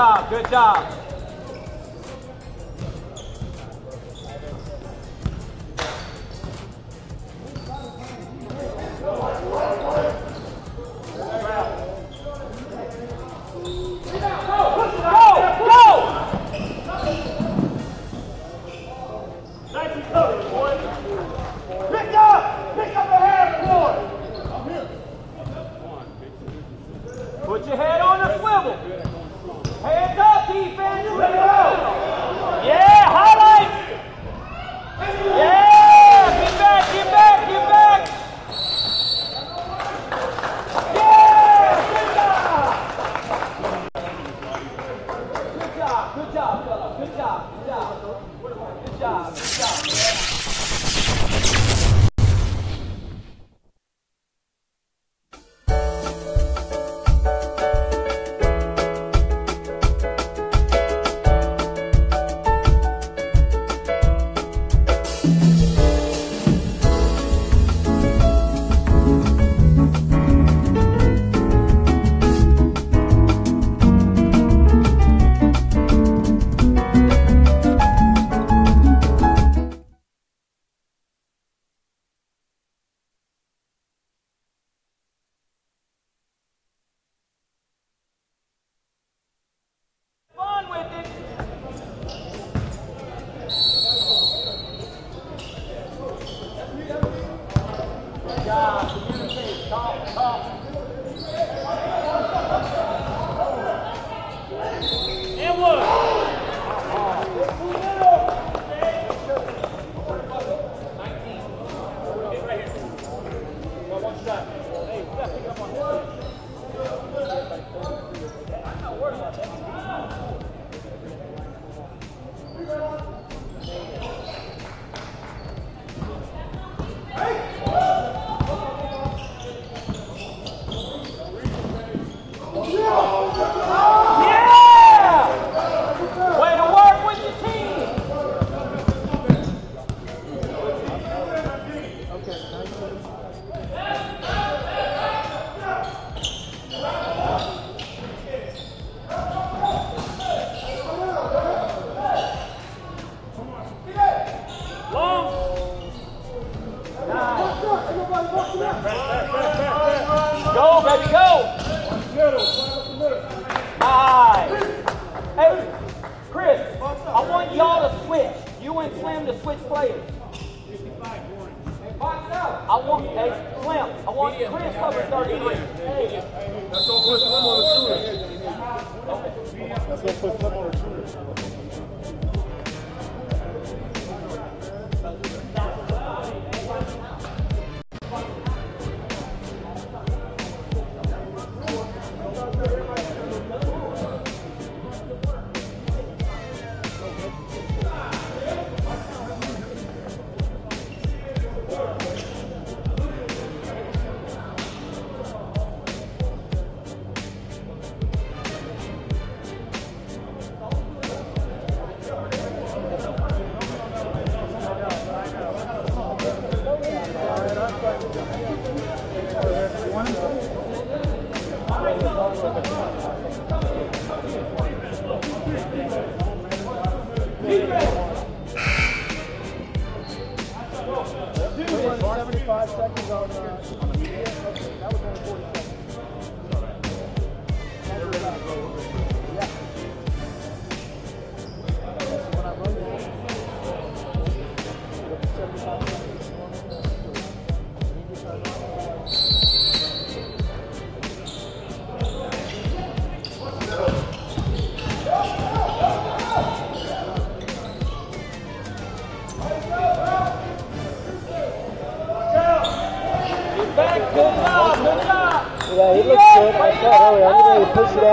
job, good job.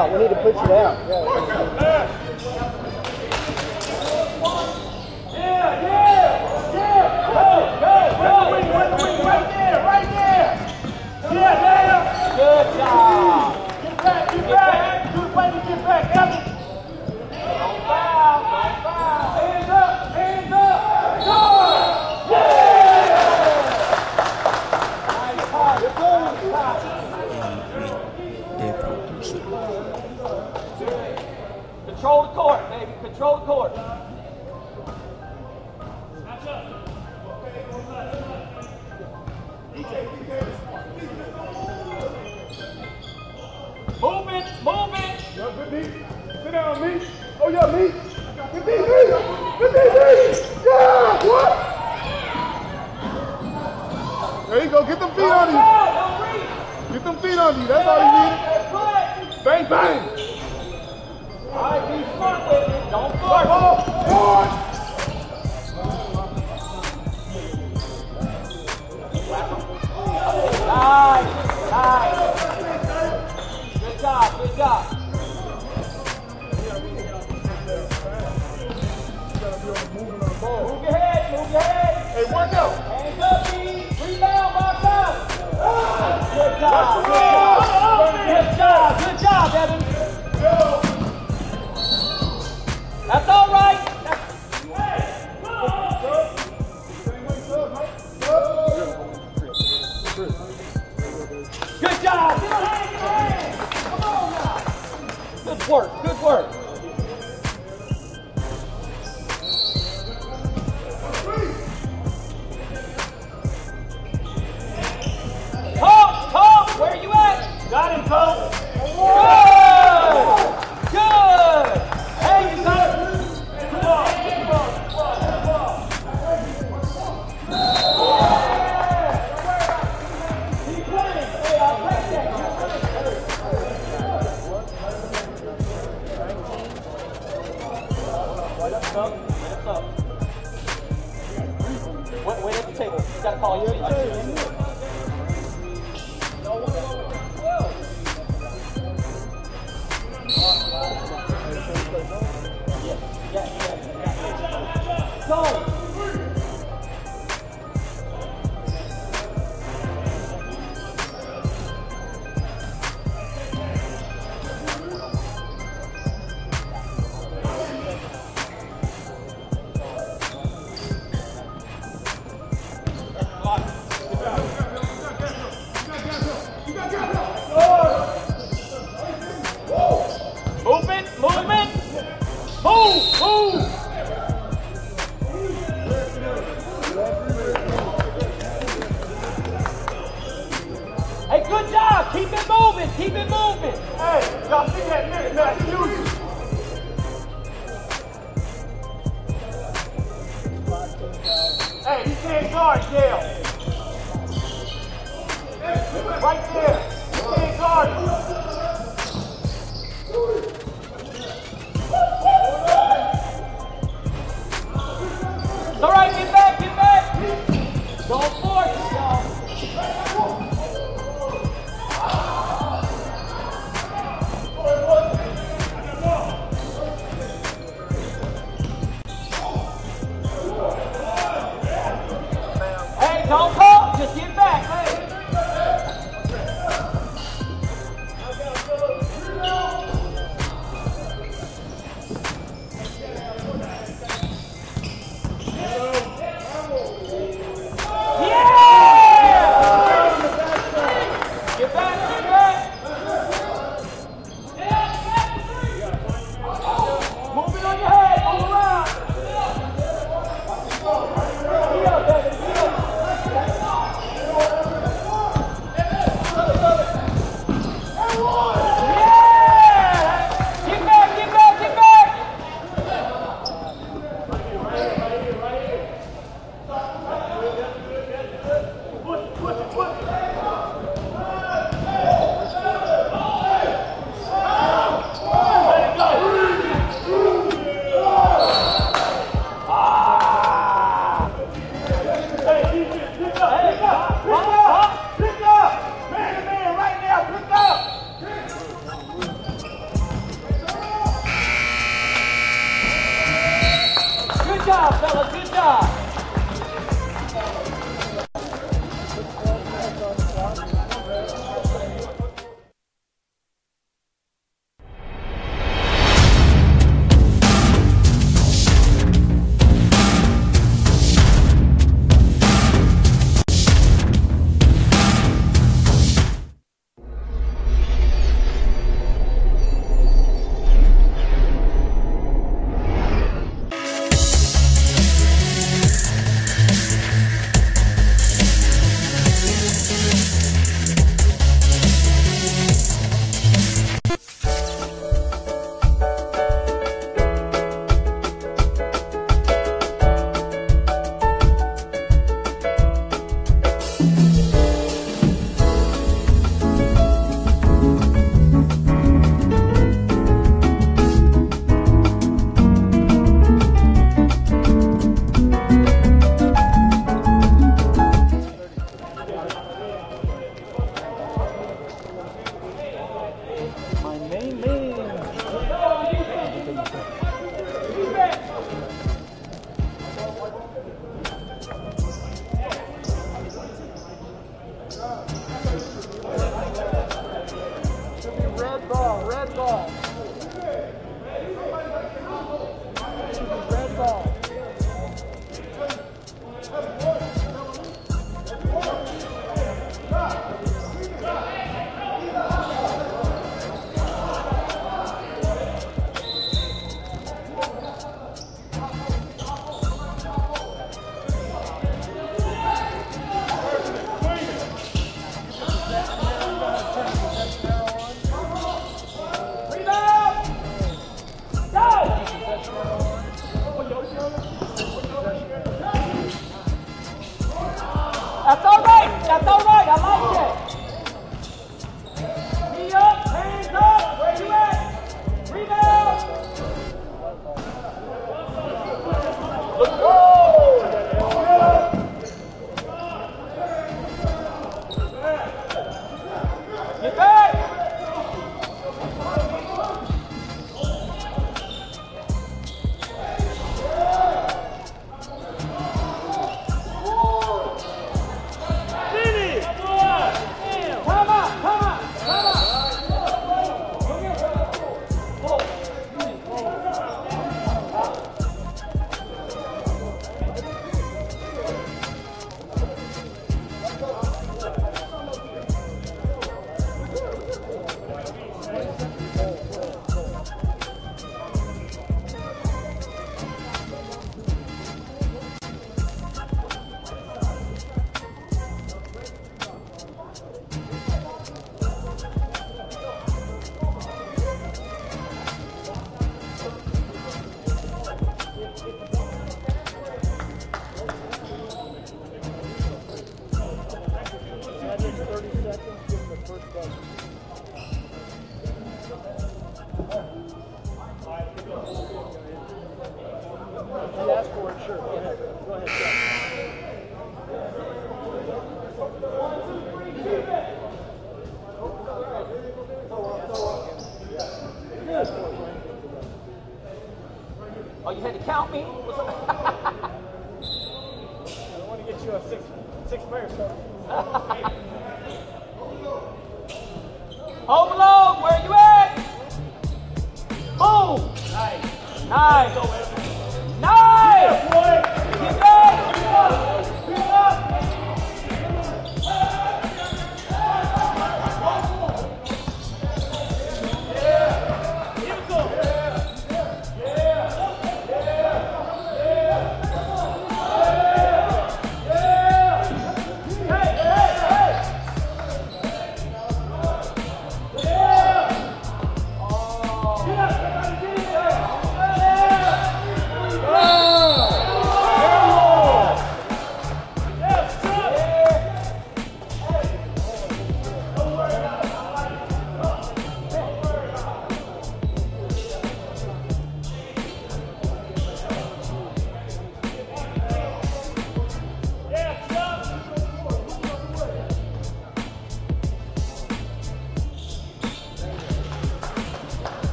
Out. We need to push it out.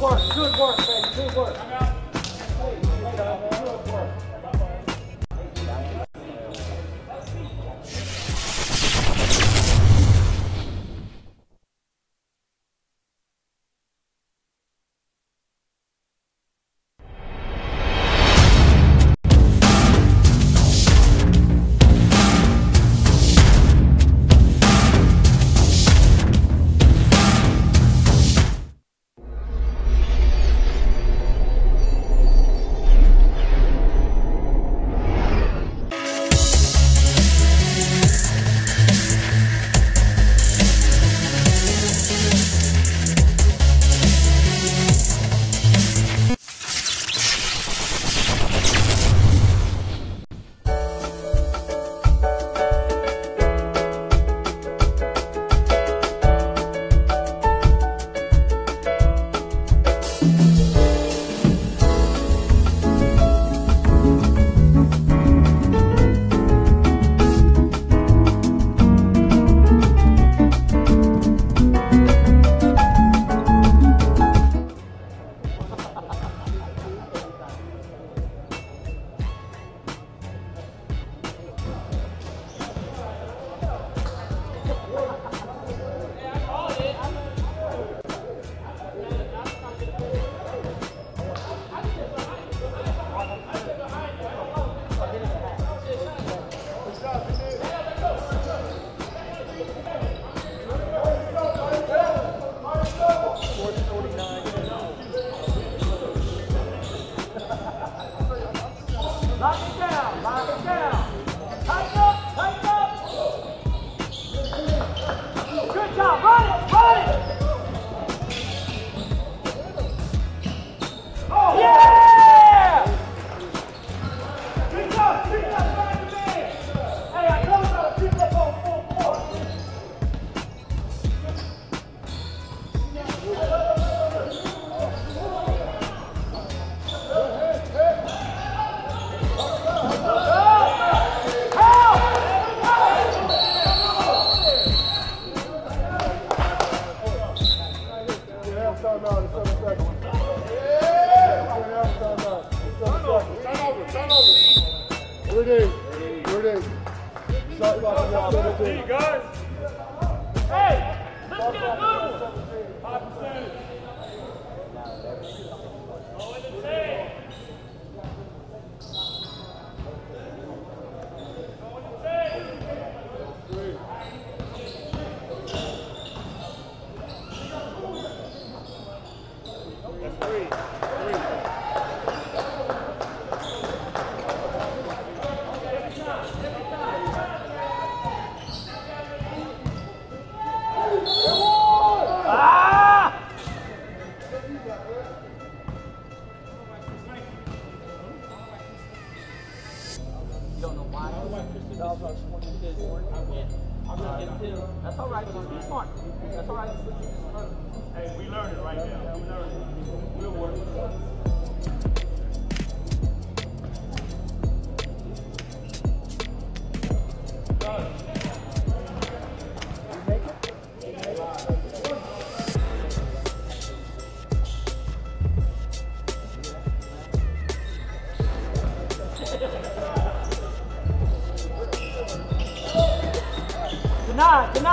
work. Good work, baby. Good work.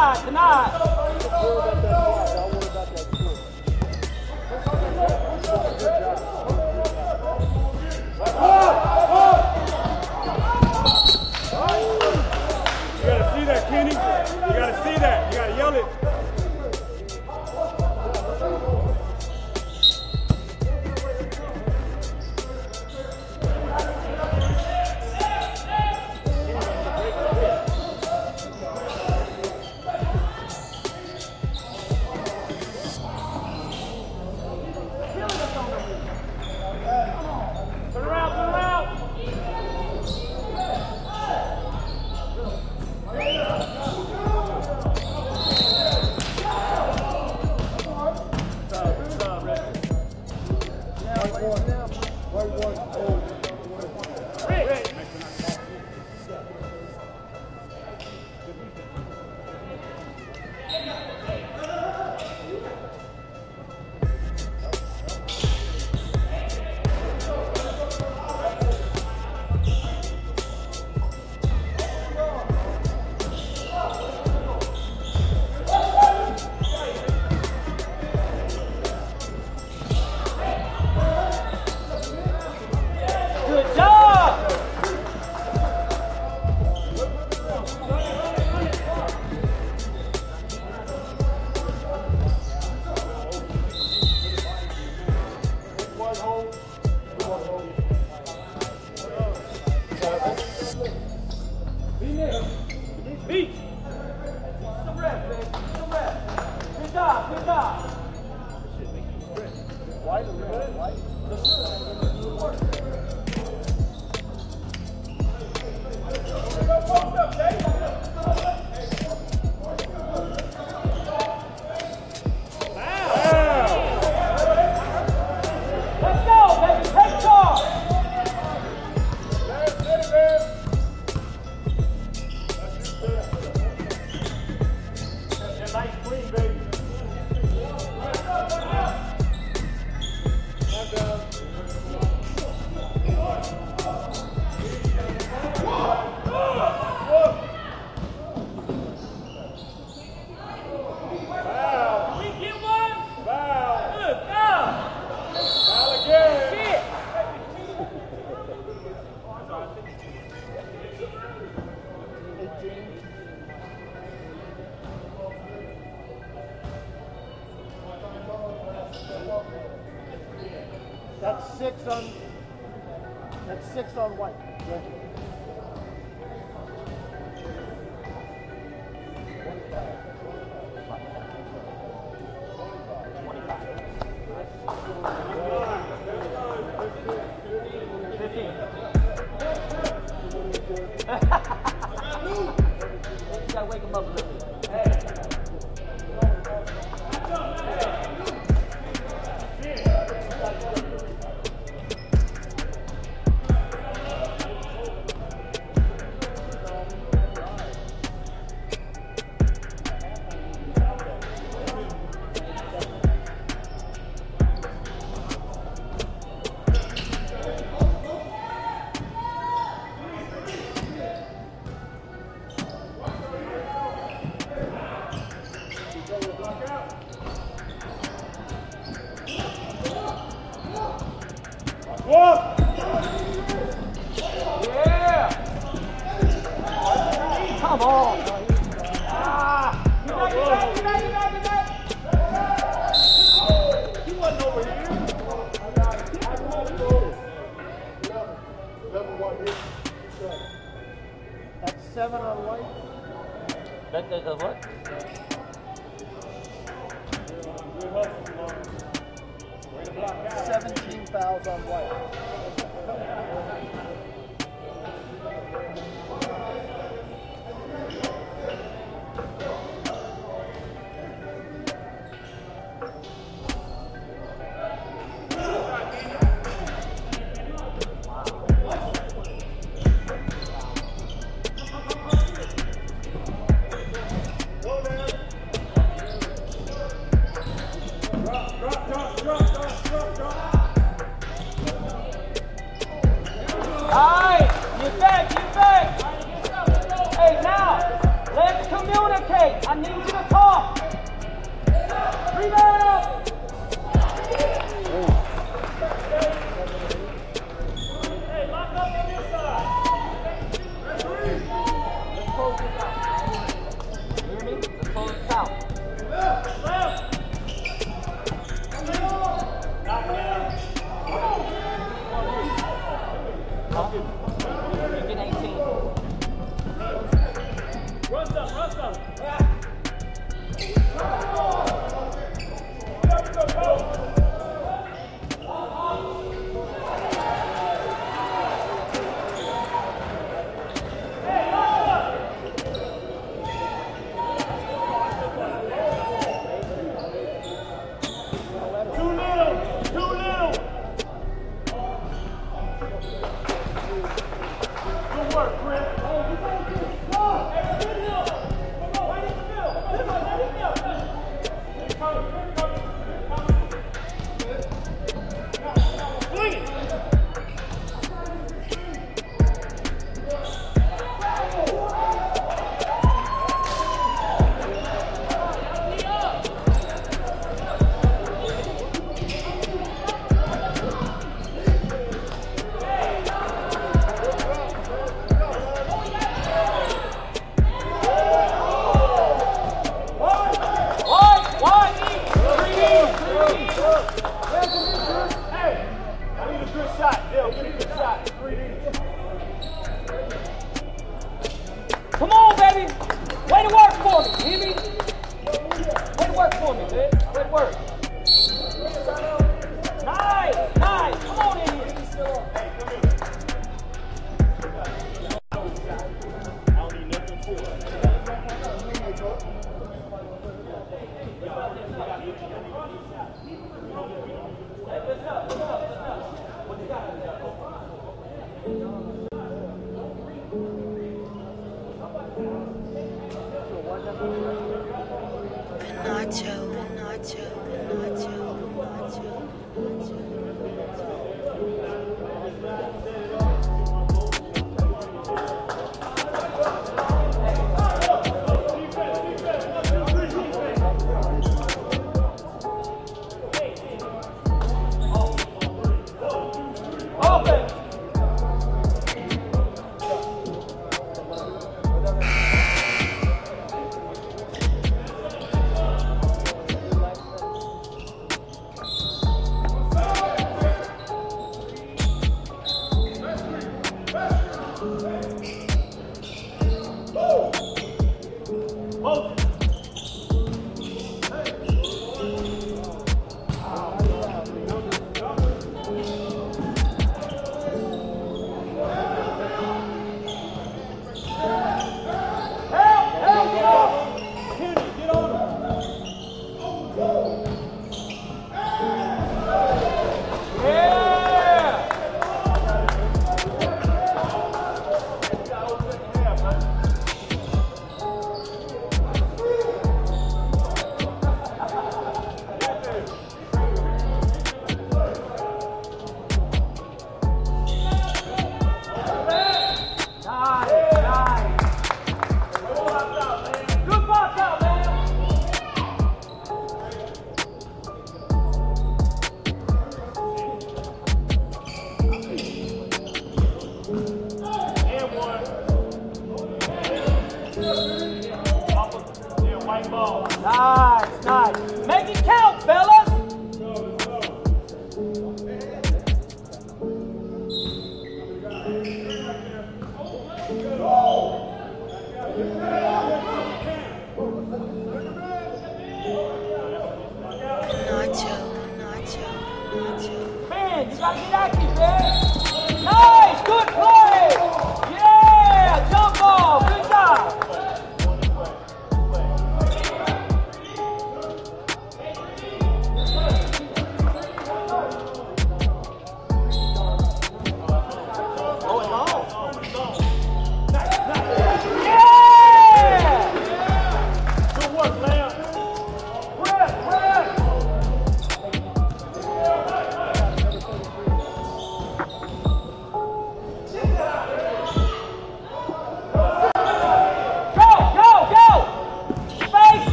Denied,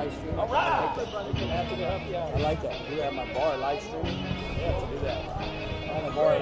live stream. All right. I like that. Happy to help you out. I like that. Do that in my bar, live stream. Yeah, to do that. Have a bar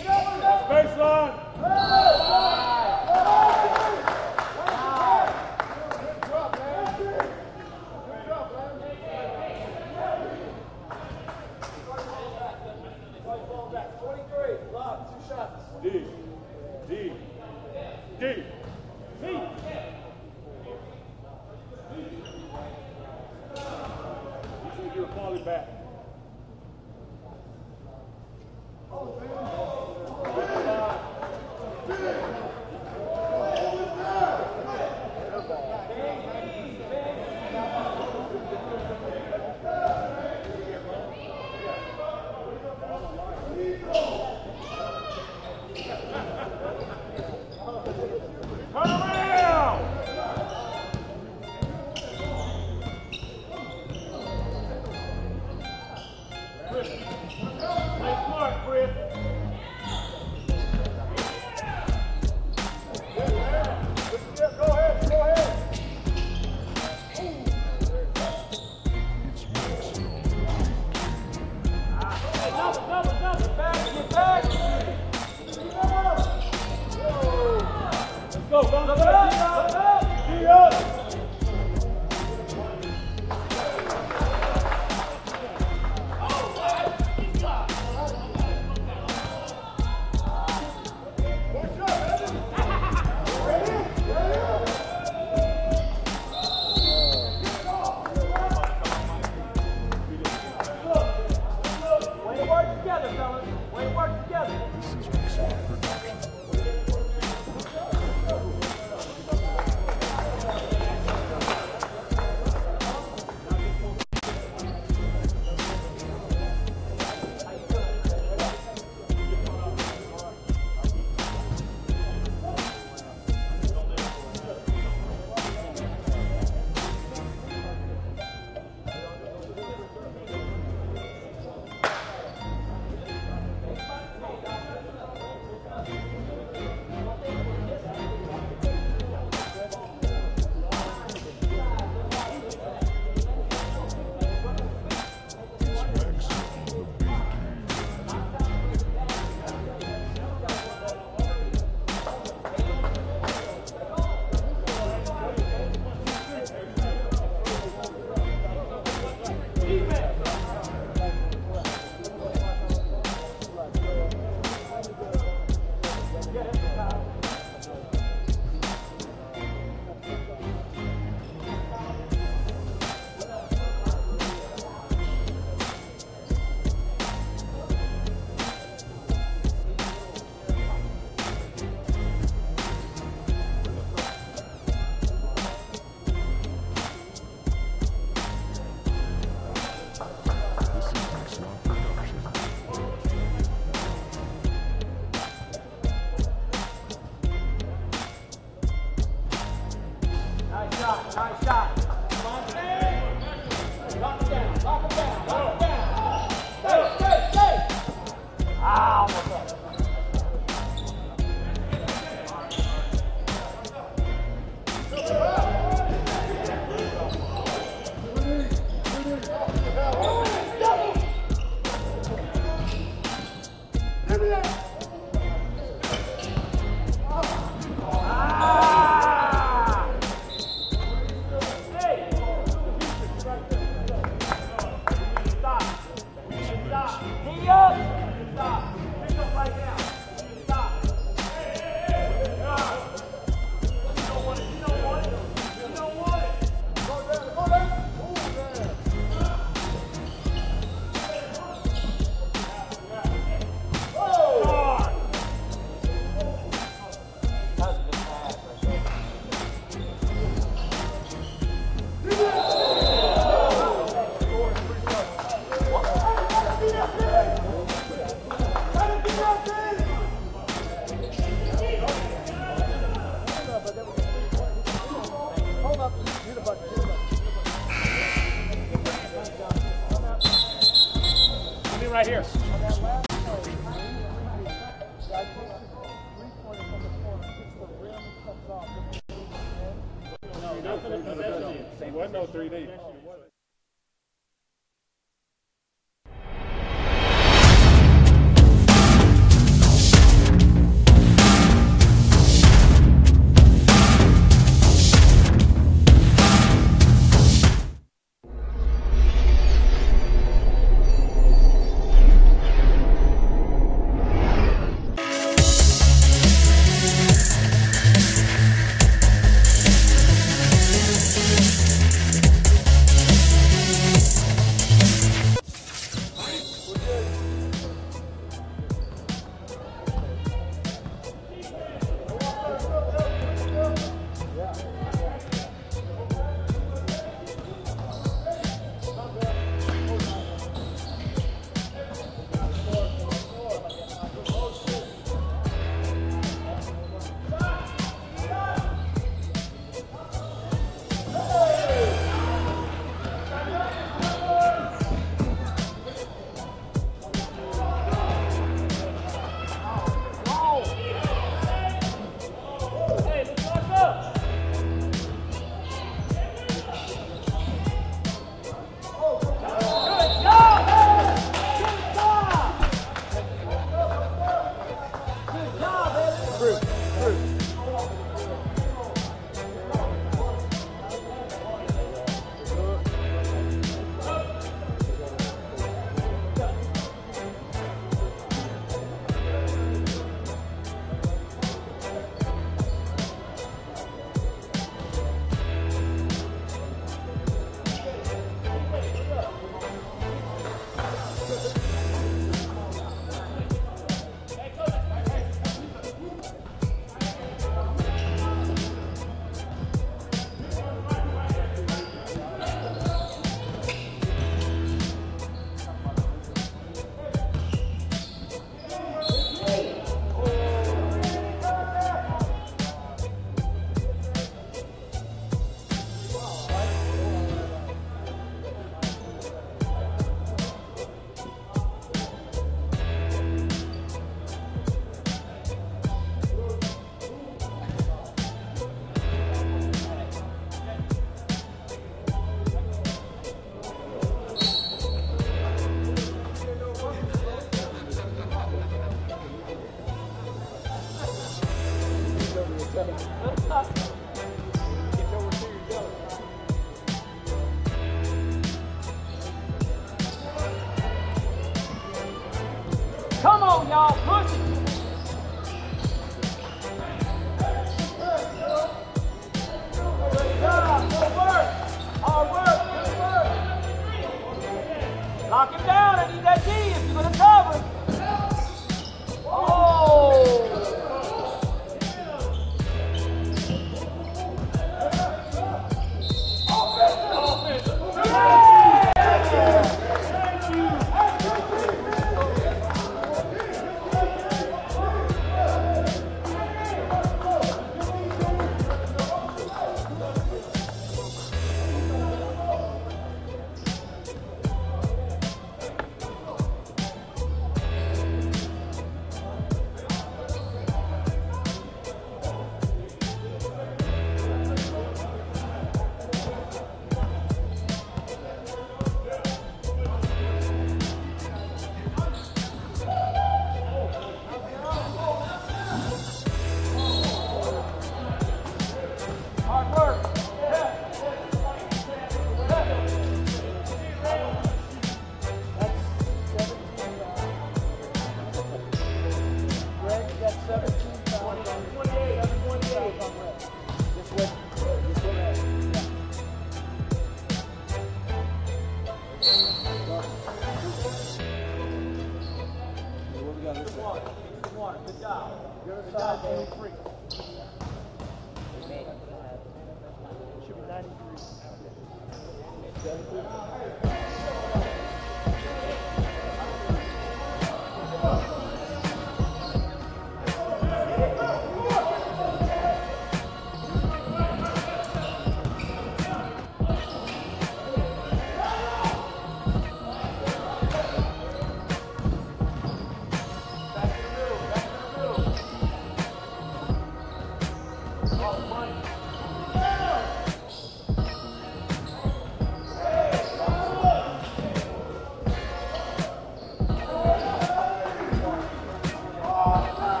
Oh,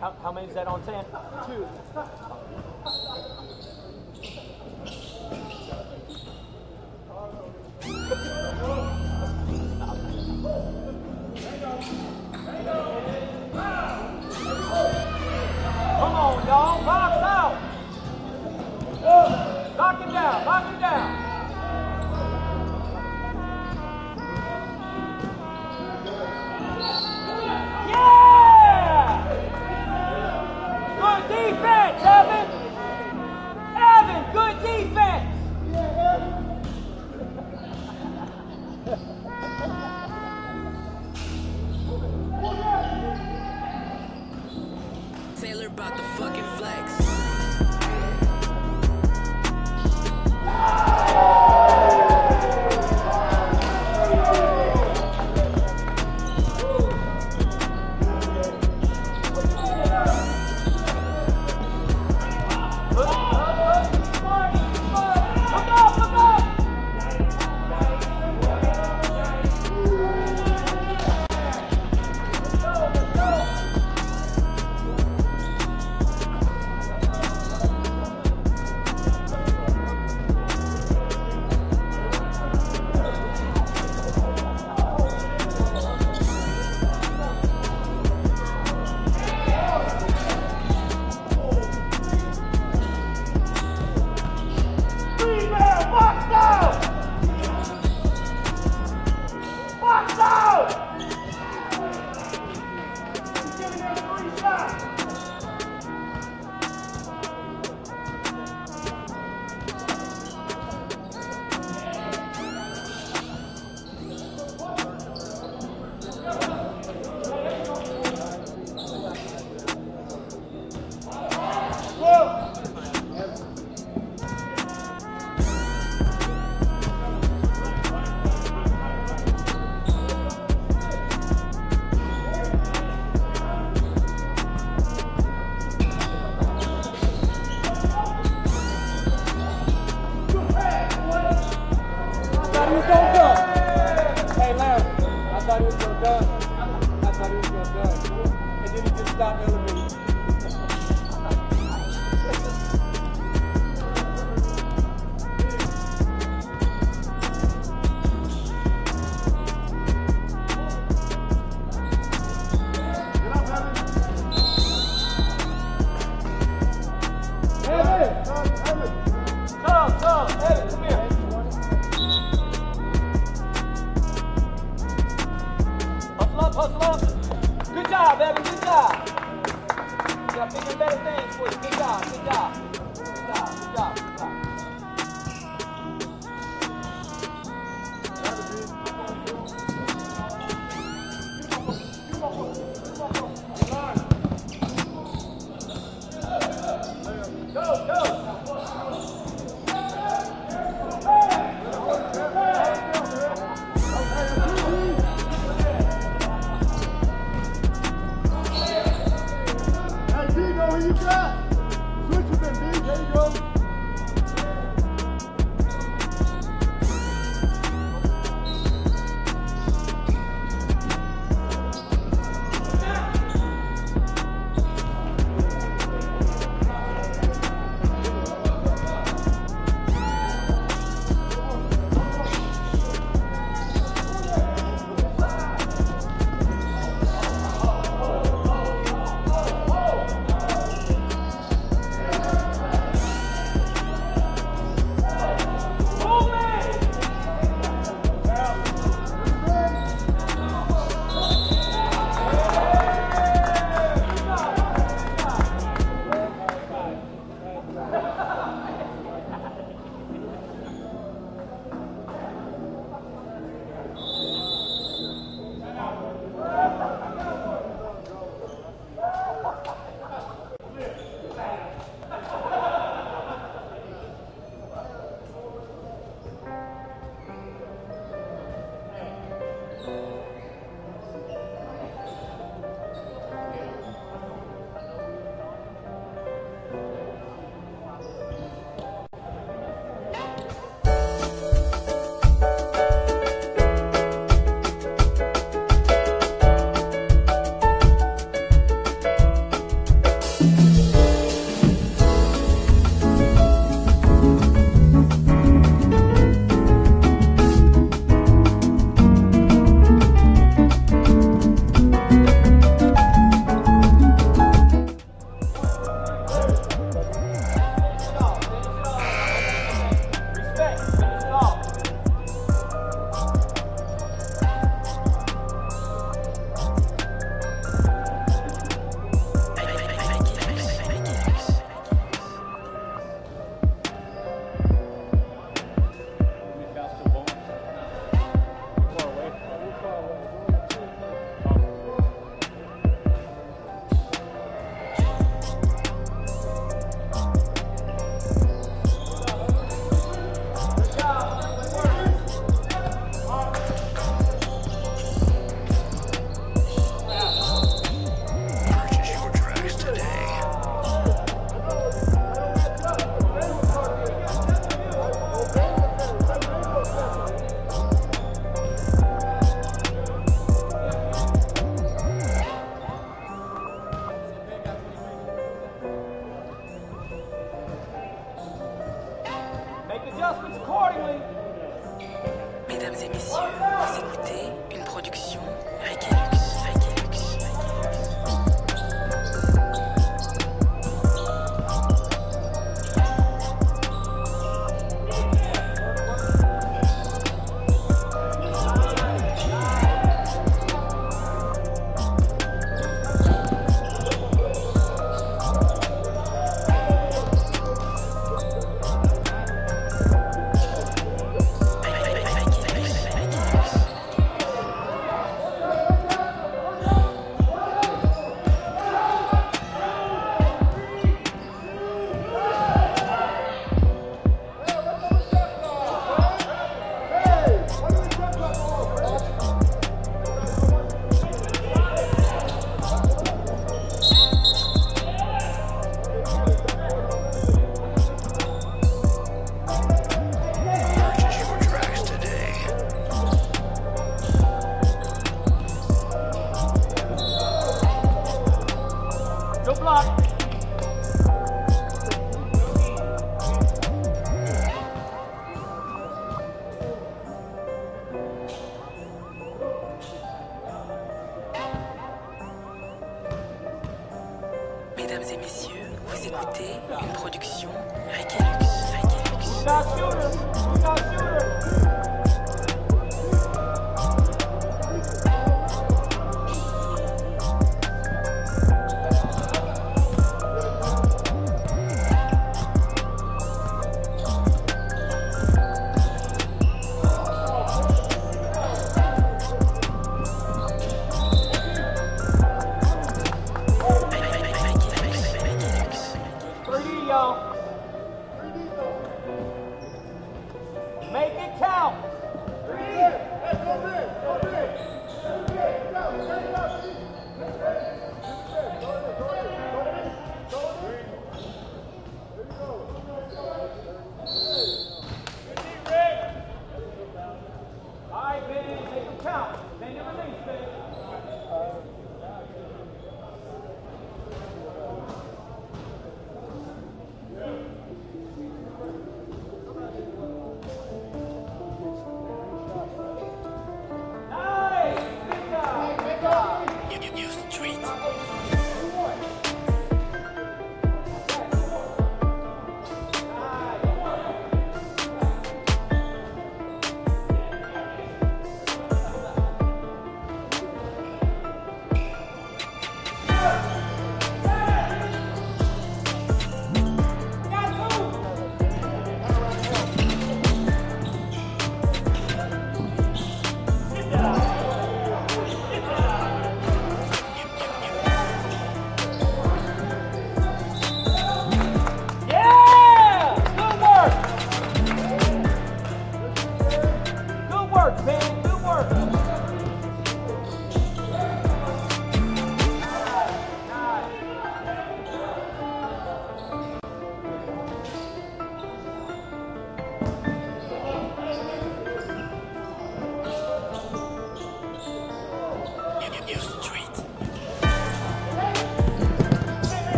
How, how many is that on 10? Two.